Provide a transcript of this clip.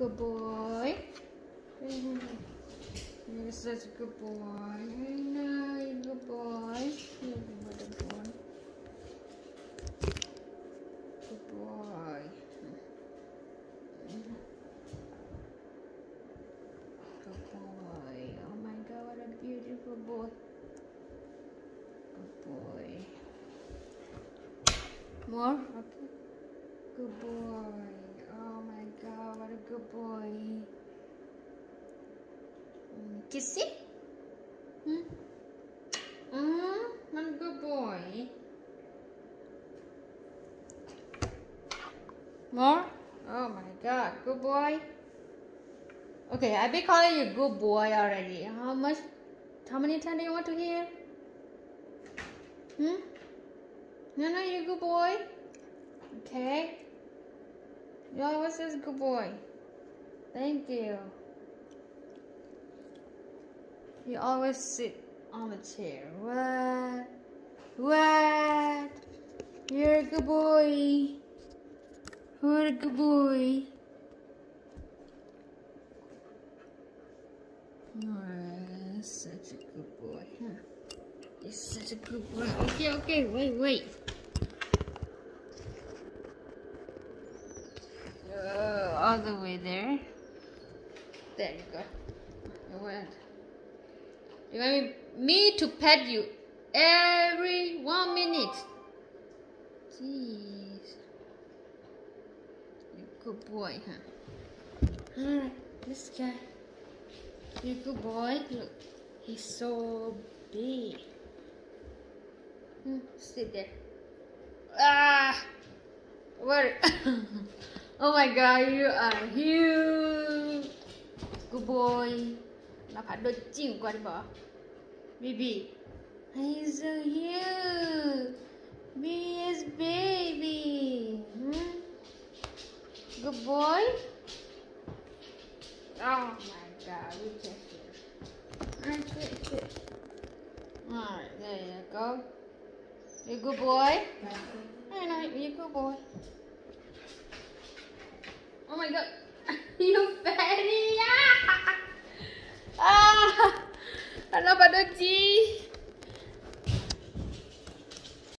good boy. You're such a good boy. I you're a good boy. You're a good boy. Good boy. Good boy. Oh my god, what a beautiful boy. Good boy. More? Okay. Good boy. Mm, what a good boy. More? Oh my god, good boy. Okay, I've been calling you good boy already. How much? How many times do you want to hear? Hmm? No, no, you're good boy. Okay. You always says good boy. Thank you. You always sit on the chair. What? What? You're a good boy. What a good boy. Oh, such a good boy, huh? He's such a good boy. Okay, okay, wait, wait. Uh, all the way there. There you go. You want, you want me, me to pet you every one minute? Jeez. You're a good boy, huh? Alright, this guy. You're a good boy. Look, he's so big. Hmm, sit there. Ah! What? oh my god, you are huge. Good boy. Nó phải đôi chịu qua đi bỏ. Baby. He's so huge. Biggest baby. Hmm? Good boy. Oh my god, we just Alright, sit, sit. Alright, there you go. You good boy? Know, you good boy. Oh my god. You fatty! Ah! ah! Ano ba, Doji?